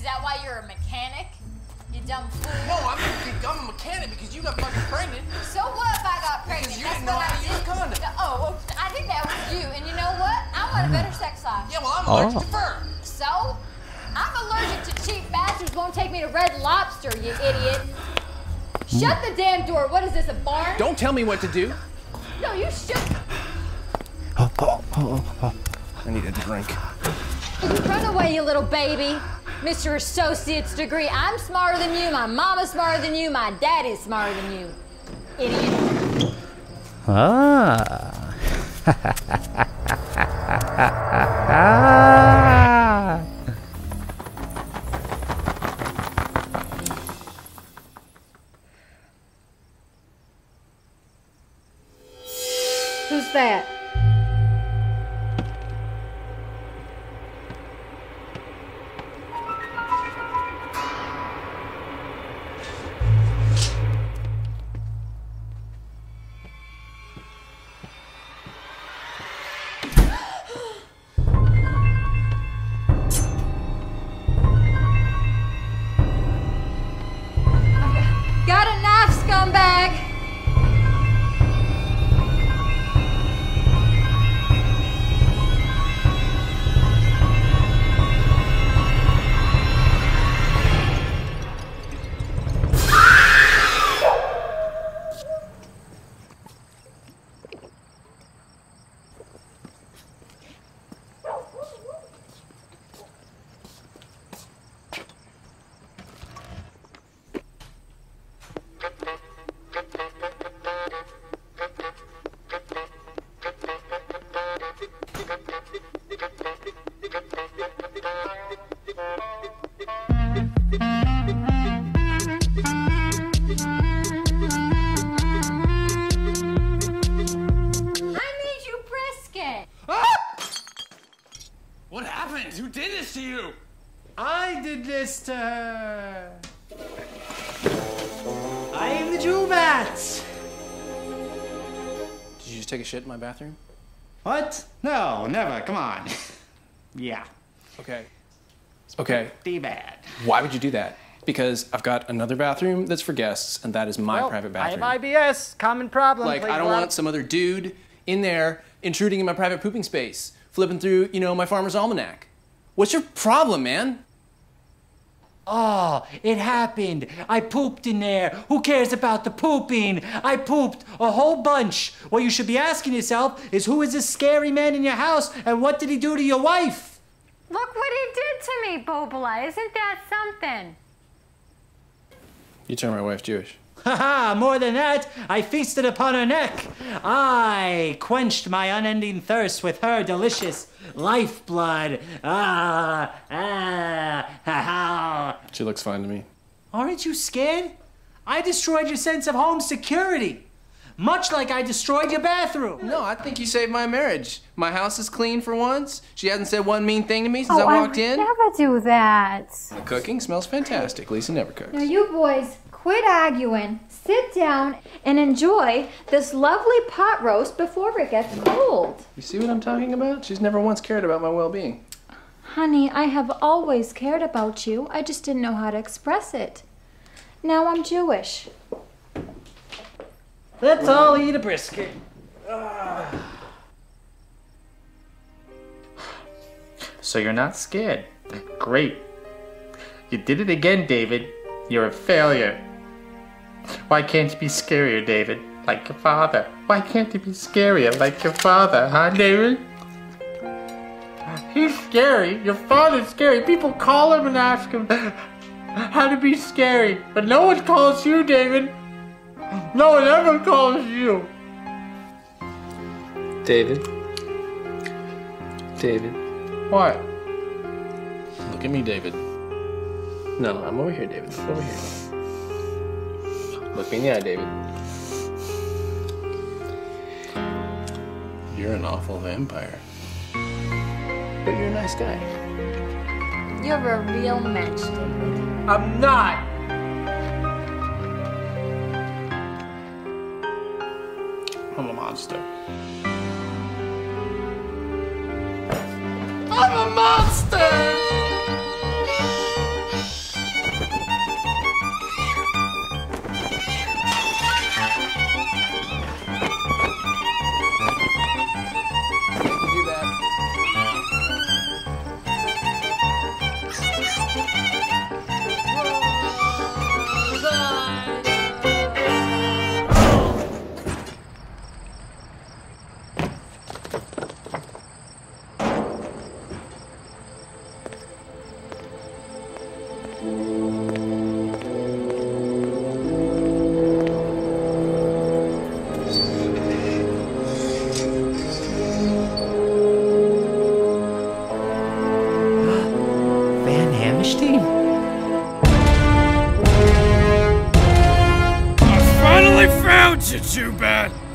Is that why you're a mechanic? You dumb fool. No, I'm a, I'm a mechanic because you got fucking pregnant. So what if I got pregnant? Because you That's didn't know how I to use did. a condom. Oh, well, I think that was you. And you know what? I want a mm. better sex life. Yeah, well, I'm Oh. allergic to fur. So? I'm allergic to cheap bastards. Won't take me to Red Lobster, you idiot. Shut the damn door. What is this, a barn? Don't tell me what to do. No, you should. I need a drink. Run away, you little baby. Mr. Associate's degree. I'm smarter than you. My mama's smarter than you. My daddy's smarter than you. Idiot. Ah. Who's that? This to you? I did this to her. I am the Jewbat. Did you just take a shit in my bathroom? What? No, never. Come on. yeah, Okay. Okay. pretty bad. Why would you do that? Because I've got another bathroom that's for guests, and that is my private bathroom. I have IBS. Common problem. Like, I don't lot want of- some other dude in there intruding in my private pooping space, flipping through, you know, my farmer's almanac. What's your problem, man? Oh, it happened. I pooped in there. Who cares about the pooping? I pooped a whole bunch. What you should be asking yourself is who is this scary man in your house and what did he do to your wife? Look what he did to me, Bobola. Isn't that something? You tell my wife Jewish. Haha, more than that, I feasted upon her neck. I quenched my unending thirst with her delicious lifeblood. Ah, ah, ha ha. She looks fine to me. Aren't you scared? I destroyed your sense of home security. Much like I destroyed your bathroom. No, I think you saved my marriage. My house is clean for once. She hasn't said one mean thing to me since I walked in. Oh, never do that. The cooking smells fantastic. Lisa never cooks. Now, you boys, quit arguing. Sit down and enjoy this lovely pot roast before it gets cold. You see what I'm talking about? She's never once cared about my well-being. Honey, I have always cared about you. I just didn't know how to express it. Now I'm Jewish. Let's all eat a brisket. So you're not scared. Great. You did it again, David. You're a failure. Why can't you be scarier, David? Like your father. Why can't you be scarier like your father, huh, David? He's scary. Your father's scary. People call him and ask him how to be scary. But no one calls you, David. No one ever calls you. David. David. What? Look at me, David. No, I'm over here, David. Look over here. Look me in the eye, David. You're an awful vampire. But you're a nice guy. You're a real mensch, David. I'm not. I'm a monster. I'm a monster. shit's too bad.